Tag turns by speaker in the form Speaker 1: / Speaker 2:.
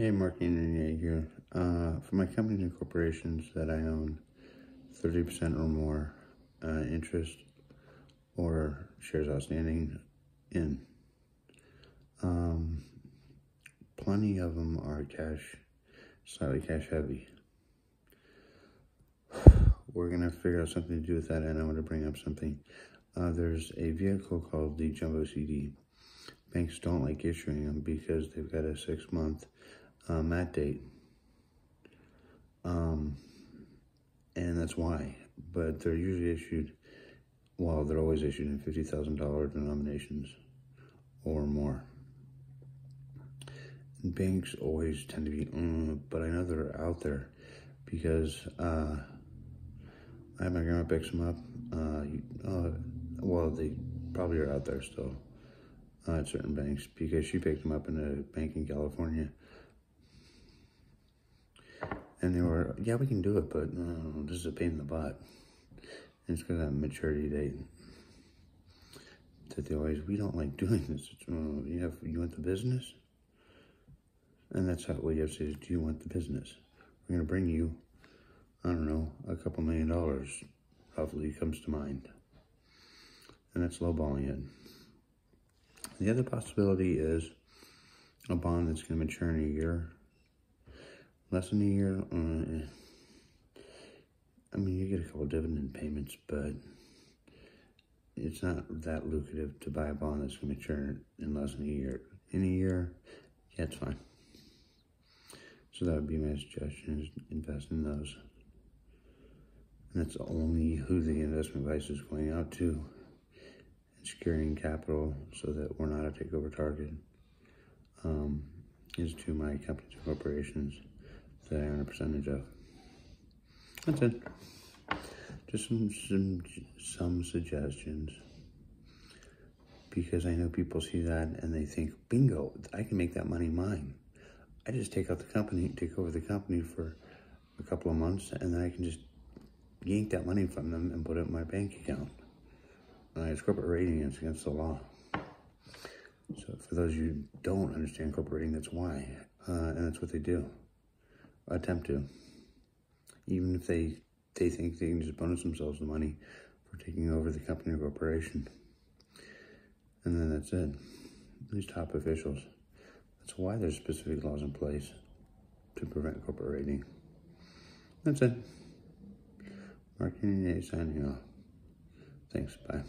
Speaker 1: Hey, Marc Regnier here. Uh, for my companies and corporations that I own 30% or more uh, interest or shares outstanding in, um, plenty of them are cash, slightly cash heavy. We're going to figure out something to do with that, and I want to bring up something. Uh, there's a vehicle called the Jumbo CD. Banks don't like issuing them because they've got a six mat date. Um, and that's why. But they're usually issued, well, they're always issued in $50,000 denominations or more. And banks always tend to be, mm, but I know they're out there because uh, I have my grandma pick them up. Uh, uh, well, they probably are out there still uh, at certain banks because she picked them up in a bank in California. And they were, yeah, we can do it, but uh, this is a pain in the butt. And it's because that maturity date that they always, we don't like doing this. Uh, you have, you want the business? And that's how, what you have to say is, do you want the business? We're going to bring you, I don't know, a couple million dollars, hopefully comes to mind. And that's lowballing it. The other possibility is a bond that's going to mature in a year less than a year. Uh, I mean, you get a couple dividend payments, but it's not that lucrative to buy a bond that's going to mature in less than a year. In a year, yeah, it's fine. So that would be my suggestion is invest in those. And that's only who the investment advice is going out to. And securing capital so that we're not a takeover target um, is to my companies and corporations that I earn a percentage of. That's it. Just some, some, some suggestions. Because I know people see that and they think, bingo, I can make that money mine. I just take out the company, take over the company for a couple of months, and then I can just yank that money from them and put it in my bank account. Uh, it's corporate raiding, it's against the law. So for those who don't understand corporate raiding, that's why. Uh, and that's what they do attempt to. Even if they, they think they can just bonus themselves the money for taking over the company or corporation. And then that's it. These top officials. That's why there's specific laws in place to prevent corporate raiding. That's it. Marc Regnier signing off. Thanks. Bye.